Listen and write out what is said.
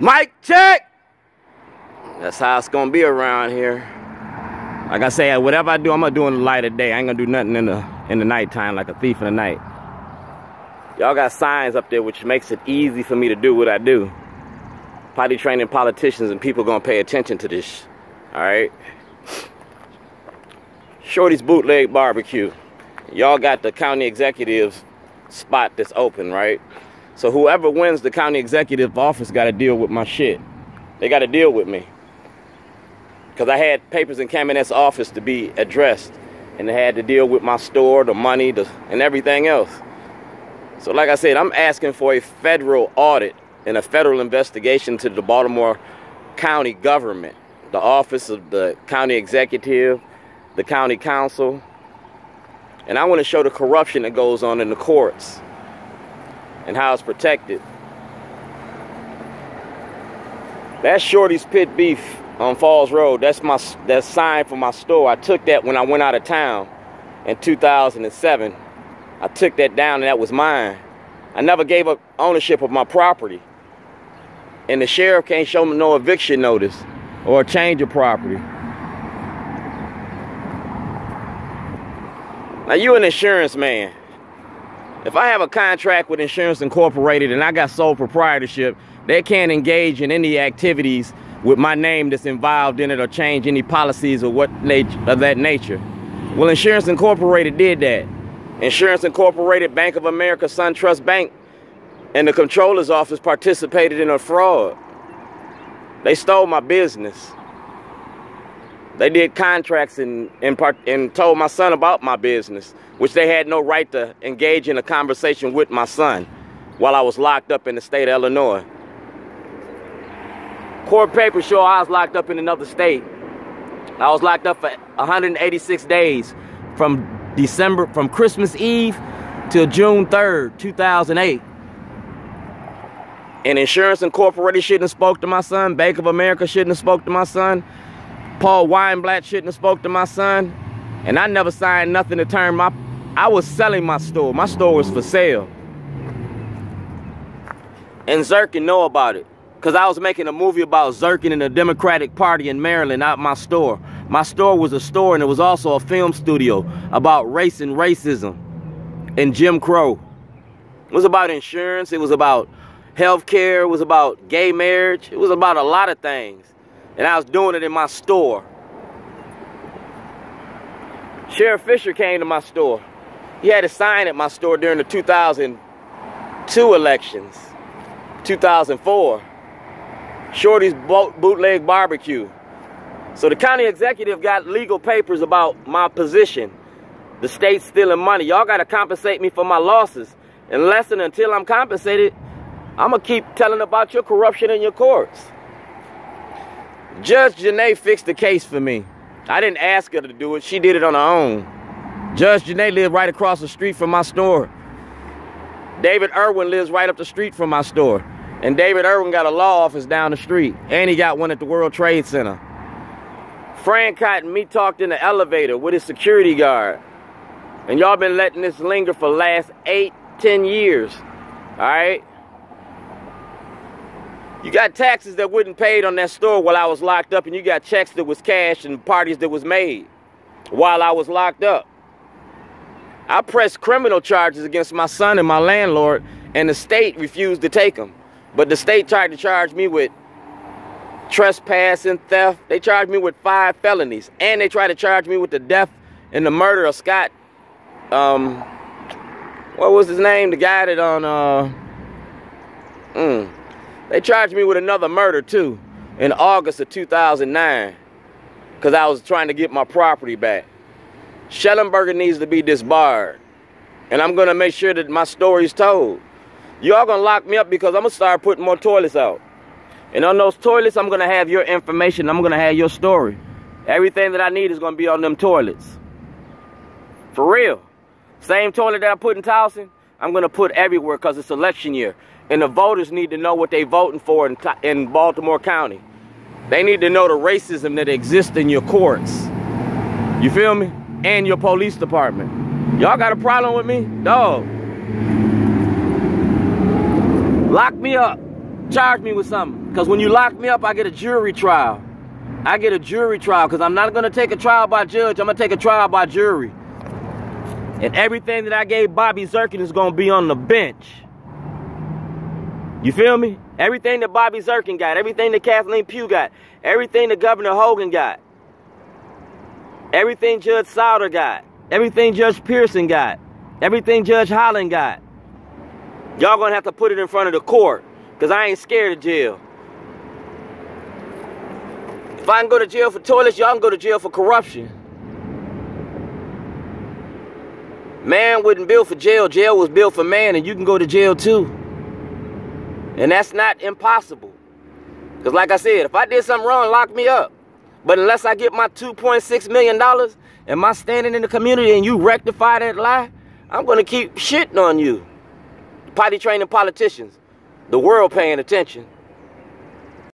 Mic check. That's how it's gonna be around here. Like I say, whatever I do, I'm gonna do in the light of day. I ain't gonna do nothing in the in the nighttime like a thief in the night. Y'all got signs up there which makes it easy for me to do what I do. Potty training politicians and people gonna pay attention to this. Alright? Shorty's Bootleg Barbecue. Y'all got the county executive's spot that's open, right? So whoever wins the county executive office got to deal with my shit. They got to deal with me. Because I had papers in office to be addressed. And they had to deal with my store, the money, the, and everything else. So like I said, I'm asking for a federal audit and a federal investigation to the Baltimore County government. The office of the county executive, the county council. And I want to show the corruption that goes on in the courts and how it's protected. That's Shorty's Pit Beef on Falls Road. That's my that sign for my store. I took that when I went out of town in 2007. I took that down and that was mine. I never gave up ownership of my property. And the sheriff can't show me no eviction notice or a change of property. Now you an insurance man. If I have a contract with Insurance Incorporated and I got sole proprietorship, they can't engage in any activities with my name that's involved in it or change any policies or what of that nature. Well, Insurance Incorporated did that. Insurance Incorporated, Bank of America, SunTrust Bank, and the controller's office participated in a fraud. They stole my business. They did contracts and, and, and told my son about my business, which they had no right to engage in a conversation with my son while I was locked up in the state of Illinois. Court papers show I was locked up in another state. I was locked up for 186 days from December, from Christmas Eve till June 3rd, 2008. And Insurance Incorporated shouldn't have spoke to my son. Bank of America shouldn't have spoke to my son. Paul Weinblatt shouldn't have spoke to my son. And I never signed nothing to turn my, I was selling my store. My store was for sale. And Zirkin know about it. Because I was making a movie about Zirkin and the Democratic Party in Maryland out my store. My store was a store and it was also a film studio about race and racism and Jim Crow. It was about insurance. It was about health care. It was about gay marriage. It was about a lot of things and I was doing it in my store. Sheriff Fisher came to my store. He had a sign at my store during the 2002 elections, 2004. Shorty's Bootleg Barbecue. So the county executive got legal papers about my position. The state's stealing money. Y'all got to compensate me for my losses. Unless and until I'm compensated, I'm going to keep telling about your corruption in your courts. Judge Janae fixed the case for me. I didn't ask her to do it. She did it on her own. Judge Janae lived right across the street from my store. David Irwin lives right up the street from my store. And David Irwin got a law office down the street. And he got one at the World Trade Center. Fran Cotton, me talked in the elevator with his security guard. And y'all been letting this linger for last eight, ten years. All right? You got taxes that wasn't paid on that store while I was locked up, and you got checks that was cashed and parties that was made while I was locked up. I pressed criminal charges against my son and my landlord, and the state refused to take them. But the state tried to charge me with trespass and theft. They charged me with five felonies, and they tried to charge me with the death and the murder of Scott. Um, what was his name? The guy that on uh, mm, they charged me with another murder too in August of 2009 because I was trying to get my property back. Shellenberger needs to be disbarred. And I'm going to make sure that my story's told. Y'all going to lock me up because I'm going to start putting more toilets out. And on those toilets, I'm going to have your information. I'm going to have your story. Everything that I need is going to be on them toilets. For real. Same toilet that I put in Towson, I'm going to put everywhere because it's election year. And the voters need to know what they're voting for in, in Baltimore County. They need to know the racism that exists in your courts. You feel me? And your police department. Y'all got a problem with me? Dog. Lock me up. charge me with something. Because when you lock me up, I get a jury trial. I get a jury trial because I'm not going to take a trial by judge. I'm going to take a trial by jury. And everything that I gave Bobby Zirkin is going to be on the bench. You feel me? Everything that Bobby Zirkin got, everything that Kathleen Pugh got, everything that Governor Hogan got, everything Judge Souter got, everything Judge Pearson got, everything Judge Holland got. Y'all gonna have to put it in front of the court because I ain't scared of jail. If I can go to jail for toilets, y'all can go to jail for corruption. Man wasn't built for jail. Jail was built for man, and you can go to jail too. And that's not impossible. Because like I said, if I did something wrong, lock me up. But unless I get my $2.6 million and my standing in the community and you rectify that lie, I'm going to keep shitting on you. Potty training politicians. The world paying attention.